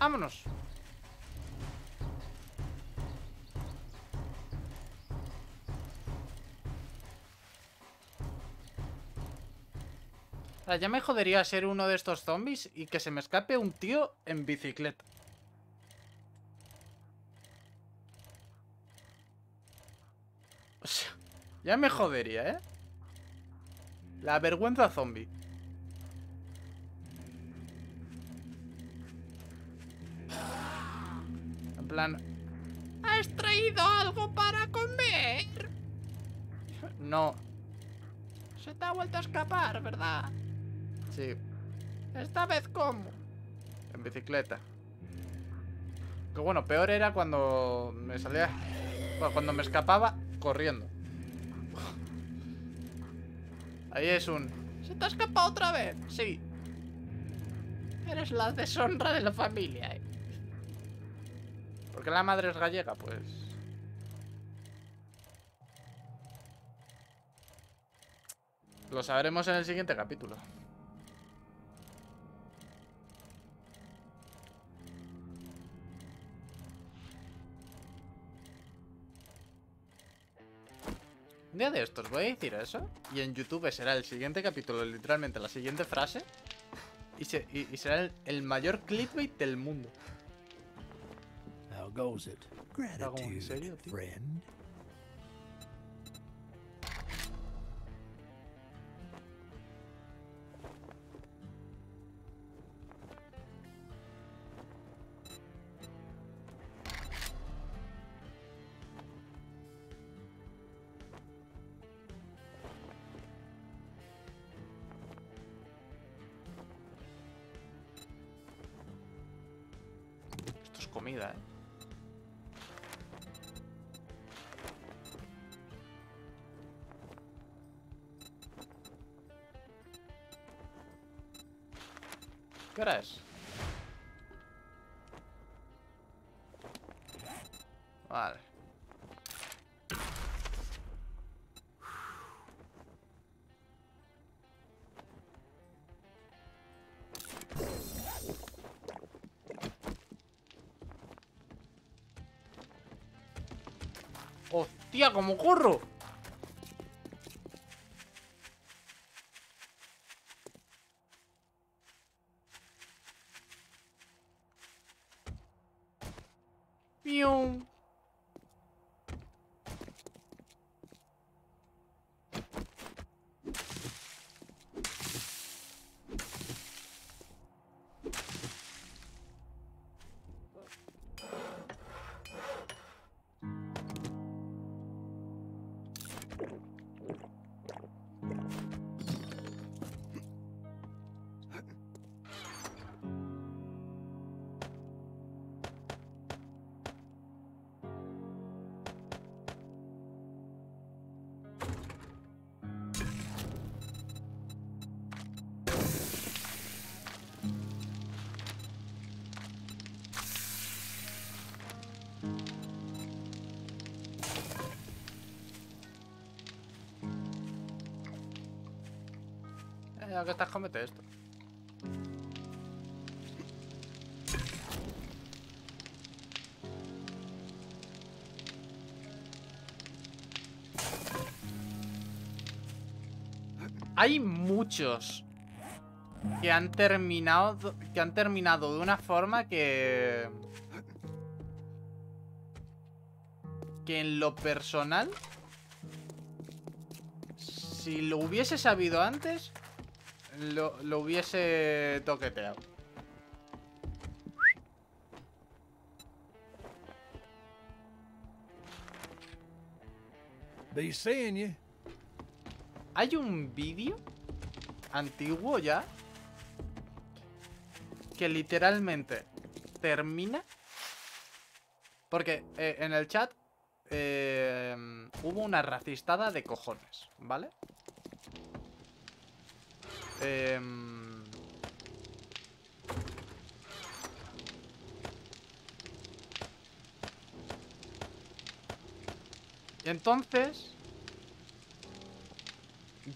Vámonos. Ya me jodería ser uno de estos zombies y que se me escape un tío en bicicleta. O sea, ya me jodería, ¿eh? La vergüenza zombie. En plan... ¿Has traído algo para comer? No. Se te ha vuelto a escapar, ¿verdad? Sí. ¿Esta vez cómo? En bicicleta. Que bueno, peor era cuando me salía... bueno, cuando me escapaba corriendo. Ahí es un... ¿Se te ha escapado otra vez? Sí. Eres la deshonra de la familia, ¿eh? Porque la madre es gallega, pues... Lo sabremos en el siguiente capítulo. Día de estos voy a decir eso y en YouTube será el siguiente capítulo, literalmente la siguiente frase y, se- y- y será el, el mayor clickbait del mundo. How goes it? Gratitude, friend. Comida, ¿eh? ¿Qué hora es? ¡Hostia, como corro! Eh, que estás, comete esto. Hay muchos que han terminado que han terminado de una forma que que en lo personal si lo hubiese sabido antes lo, lo hubiese toqueteado. Seeing you. Hay un vídeo antiguo ya que literalmente termina porque eh, en el chat eh, hubo una racistada de cojones, ¿vale? Em, entonces...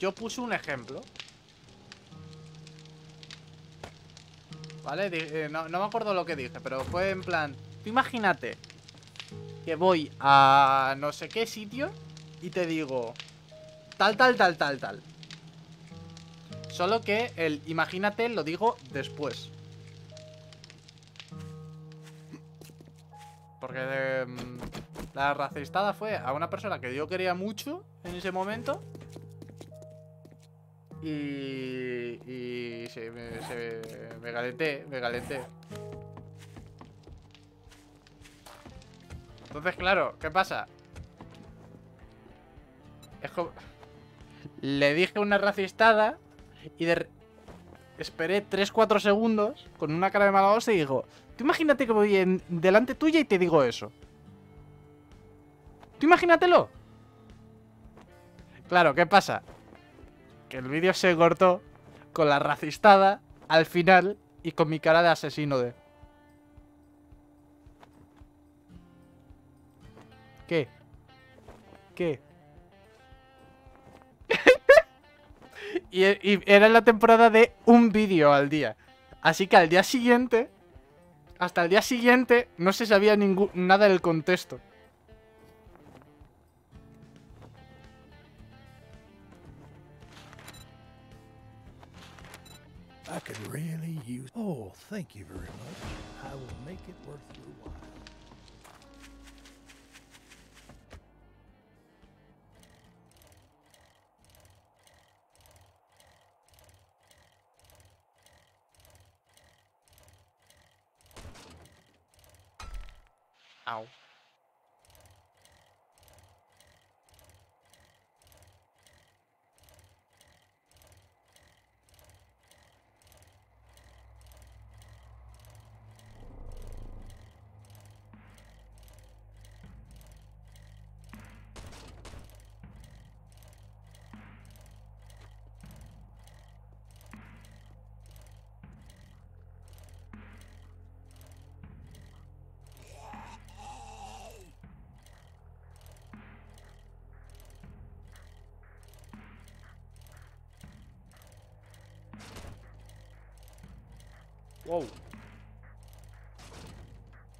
Yo puse un ejemplo. ¿Vale? Eh, no, no me acuerdo lo que dije, pero fue en plan... Tú imagínate que voy a no sé qué sitio y te digo... Tal, tal, tal, tal, tal. Solo que el imagínate lo digo después. Porque em, la racistada fue a una persona que yo quería mucho en ese momento. Y. Y. Se, me, se, me calenté, me calenté. Entonces, claro, ¿qué pasa? Es como. Le dije una racistada y de. Esperé 3-4 segundos con una cara de mala hostia y digo: Tú imagínate que voy en delante tuya y te digo eso. Tú imagínatelo. Claro, ¿qué pasa? Que el vídeo se cortó con la racistada al final y con mi cara de asesino de... ¿Qué? ¿Qué? Y, y era la temporada de un vídeo al día. Así que al día siguiente, hasta el día siguiente, no se sabía nada del contexto. I could really use. Oh, thank you very much. I will make it worth your while. Ow. Wow.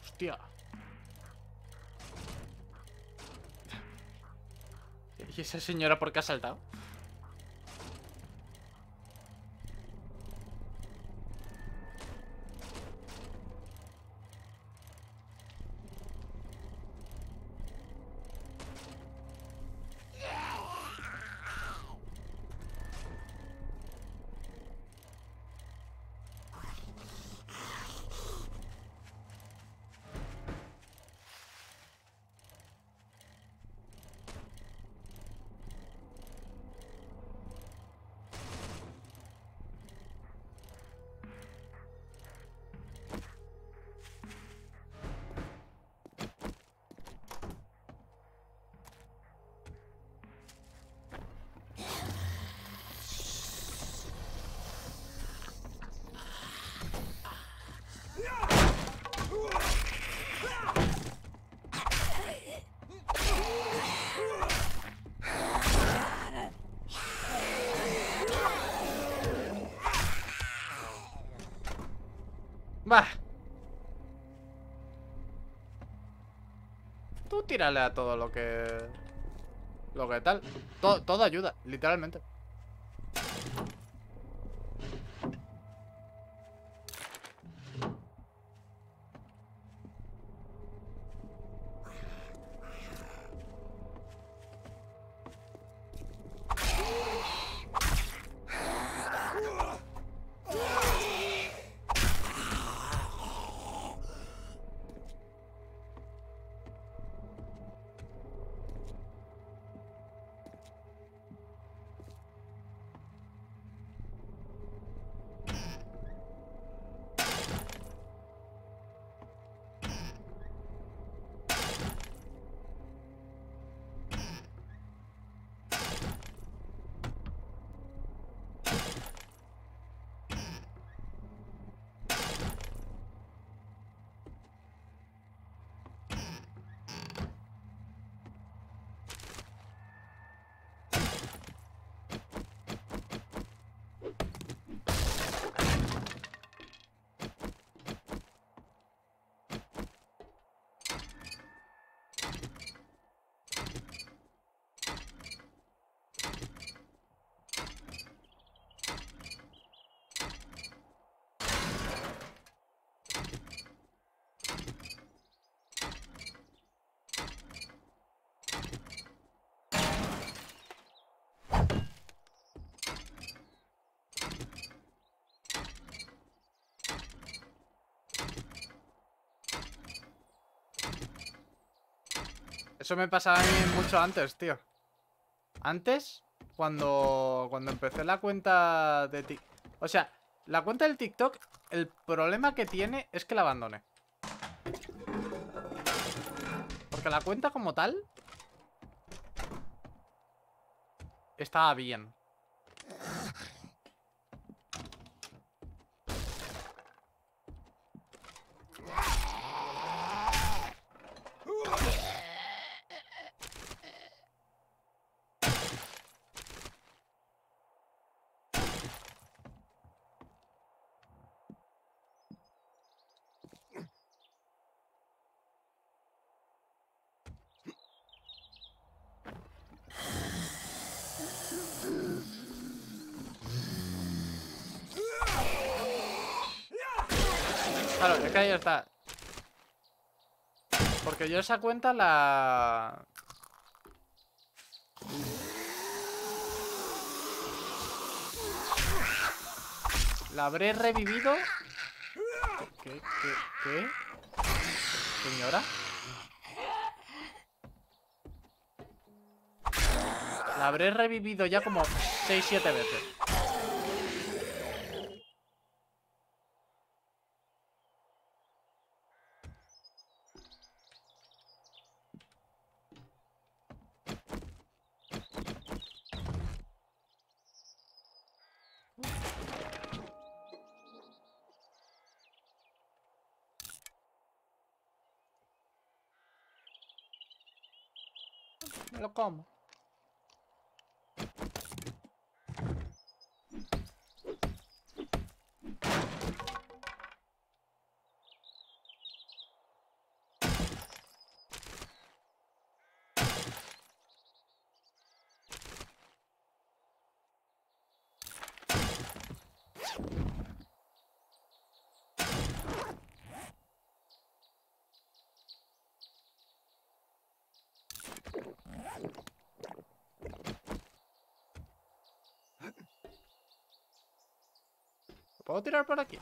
Hostia. ¿Y esa señora por qué ha saltado? Va. Tú tírale a todo lo que... Lo que tal. To- todo ayuda, literalmente. Eso me pasaba a mí mucho antes, tío. Antes, cuando, cuando empecé la cuenta de TikTok... O sea, la cuenta del TikTok, el problema que tiene es que la abandoné. Porque la cuenta como tal... Estaba bien. Claro, es que ahí está. Porque yo esa cuenta la... La habré revivido. ¿Qué? ¿Qué? ¿Qué? Señora. La habré revivido ya como 6-7 veces. Me lo como. ¿Lo puedo tirar por aquí?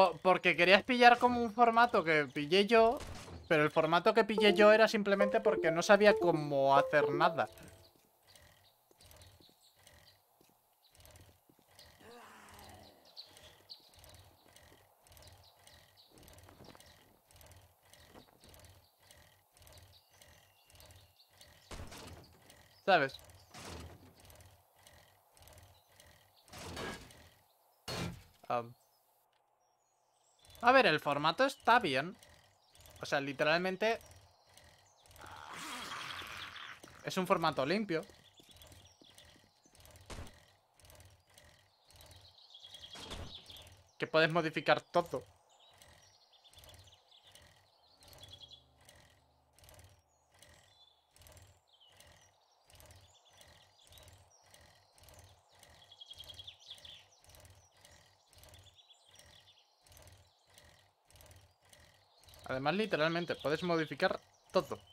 Po- porque querías pillar como un formato que pillé yo, pero el formato que pillé yo era simplemente porque no sabía cómo hacer nada. ¿Sabes? Am. A ver, el formato está bien. O sea, literalmente... Es un formato limpio. Que puedes modificar todo. Además, literalmente, puedes modificar todo.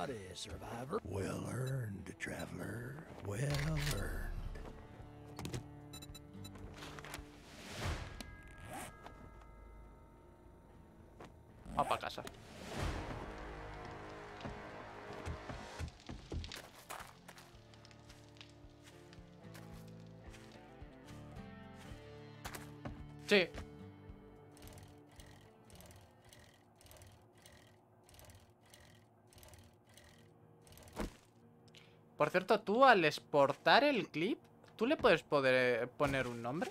Howdy, survivor. Well earned, traveler. Well earned. Va para casa. Sí. Cierto, tú al exportar el clip, ¿Tú le puedes poder poner un nombre?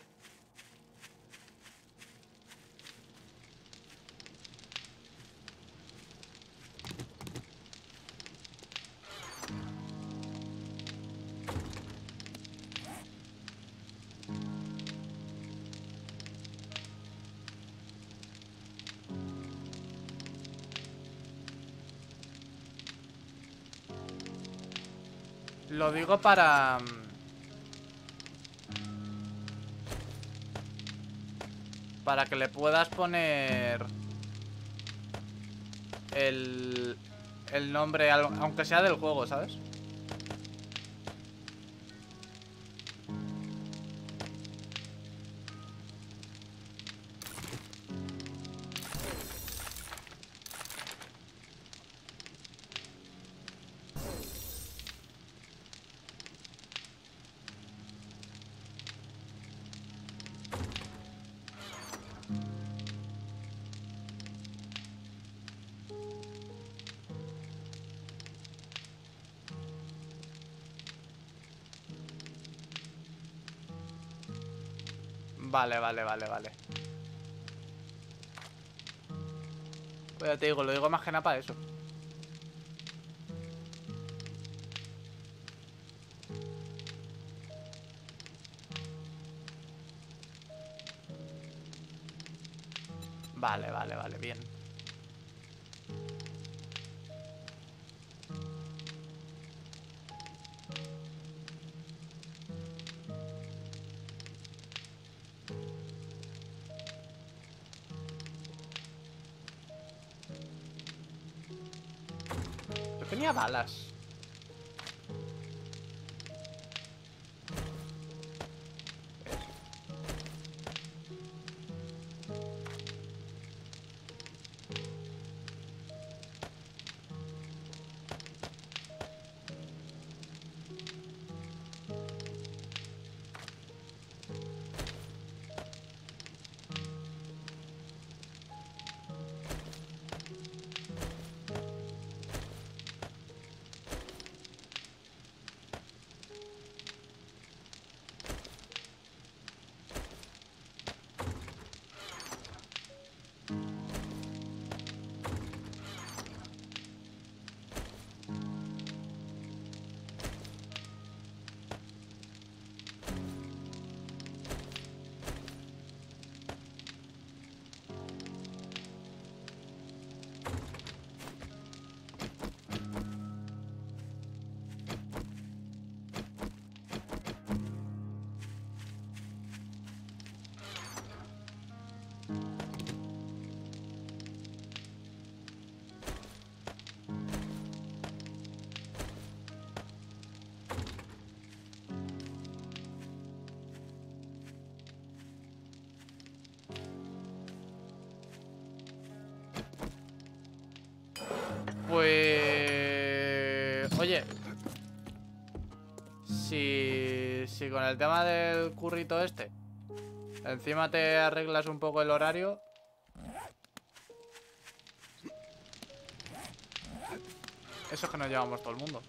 Lo digo para... mm, Para que le puedas poner... El... El nombre, aunque sea del juego, ¿sabes? Vale, vale, vale, vale. Pues te digo, lo digo más que nada para eso. Vale, vale, vale, bien. Tenía balas. Si... Con el tema del currito este... Encima te arreglas un poco el horario... Eso es que nos llevamos todo el mundo.